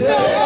Yeah.